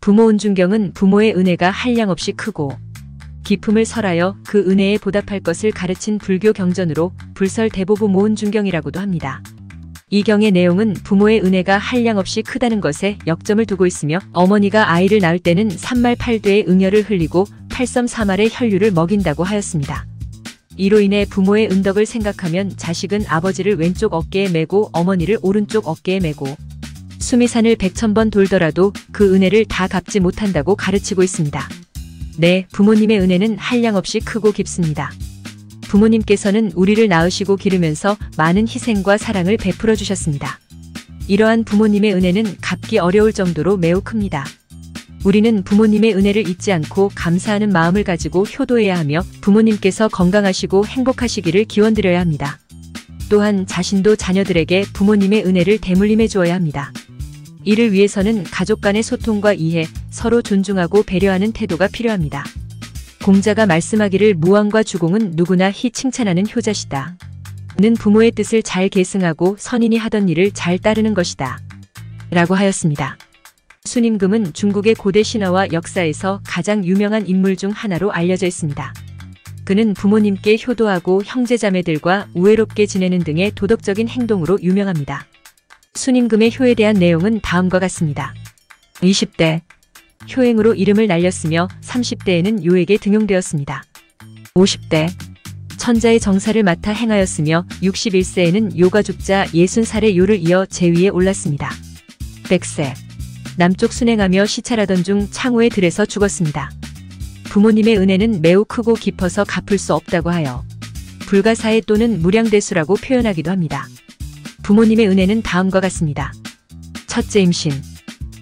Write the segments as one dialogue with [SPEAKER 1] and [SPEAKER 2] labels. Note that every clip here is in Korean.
[SPEAKER 1] 부모 온중경은 부모의 은혜가 한량없이 크고 기품을 설하여 그 은혜에 보답할 것을 가르친 불교 경전으로 불설 대보부 모은중경이라고도 합니다. 이 경의 내용은 부모의 은혜가 한량없이 크다는 것에 역점을 두고 있으며 어머니가 아이를 낳을 때는 삼말 팔되의 응혈을 흘리고 팔섬 사말의 혈류를 먹인다고 하였습니다. 이로 인해 부모의 은덕을 생각하면 자식은 아버지를 왼쪽 어깨에 메고 어머니를 오른쪽 어깨에 메고 수미산을 백천 번 돌더라도 그 은혜를 다 갚지 못한다고 가르치고 있습니다. 네, 부모님의 은혜는 한량 없이 크고 깊습니다. 부모님께서는 우리를 낳으시고 기르면서 많은 희생과 사랑을 베풀어 주셨습니다. 이러한 부모님의 은혜는 갚기 어려울 정도로 매우 큽니다. 우리는 부모님의 은혜를 잊지 않고 감사하는 마음을 가지고 효도해야 하며 부모님께서 건강하시고 행복하시기를 기원드려야 합니다. 또한 자신도 자녀들에게 부모님의 은혜를 대물림해 주어야 합니다. 이를 위해서는 가족 간의 소통과 이해, 서로 존중하고 배려하는 태도가 필요합니다. 공자가 말씀하기를 무왕과 주공은 누구나 희 칭찬하는 효자시다. 는 부모의 뜻을 잘 계승하고 선인이 하던 일을 잘 따르는 것이다. 라고 하였습니다. 순임금은 중국의 고대 신화와 역사에서 가장 유명한 인물 중 하나로 알려져 있습니다. 그는 부모님께 효도하고 형제자매들과 우애롭게 지내는 등의 도덕적인 행동으로 유명합니다. 순임금의 효에 대한 내용은 다음과 같습니다. 20대 효행으로 이름을 날렸으며 30대에는 요에게 등용되었습니다. 50대 천자의 정사를 맡아 행하였으며 61세에는 요가 죽자 60살의 요를 이어 제위에 올랐습니다. 100세 남쪽 순행하며 시찰하던 중 창호에 들에서 죽었습니다. 부모님의 은혜는 매우 크고 깊어서 갚을 수 없다고 하여 불가사의 또는 무량대수라고 표현하기도 합니다. 부모님의 은혜는 다음과 같습니다. 첫째 임신.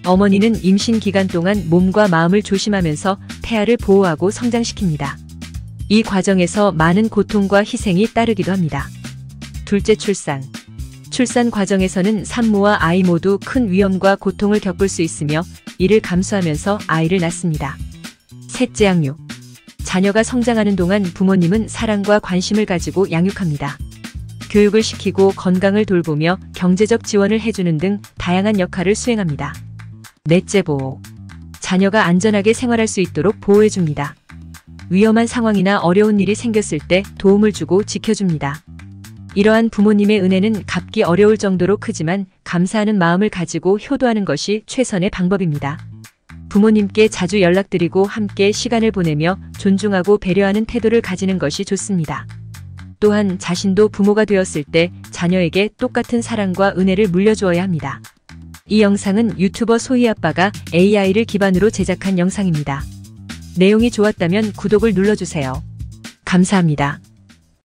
[SPEAKER 1] 어머니는 임신 기간 동안 몸과 마음을 조심하면서 태아를 보호하고 성장시킵니다. 이 과정에서 많은 고통과 희생이 따르기도 합니다. 둘째 출산. 출산 과정에서는 산모와 아이 모두 큰 위험과 고통을 겪을 수 있으며 이를 감수하면서 아이를 낳습니다. 셋째 양육. 자녀가 성장하는 동안 부모님은 사랑과 관심을 가지고 양육합니다. 교육을 시키고 건강을 돌보며 경제적 지원을 해주는 등 다양한 역할을 수행합니다. 넷째 보호. 자녀가 안전하게 생활할 수 있도록 보호해줍니다. 위험한 상황이나 어려운 일이 생겼을 때 도움을 주고 지켜줍니다. 이러한 부모님의 은혜는 갚기 어려울 정도로 크지만 감사하는 마음을 가지고 효도하는 것이 최선의 방법입니다. 부모님께 자주 연락드리고 함께 시간을 보내며 존중하고 배려하는 태도를 가지는 것이 좋습니다. 또한 자신도 부모가 되었을 때 자녀에게 똑같은 사랑과 은혜를 물려주어야 합니다. 이 영상은 유튜버 소희 아빠가 AI를 기반으로 제작한 영상입니다. 내용이 좋았다면 구독을 눌러주세요. 감사합니다.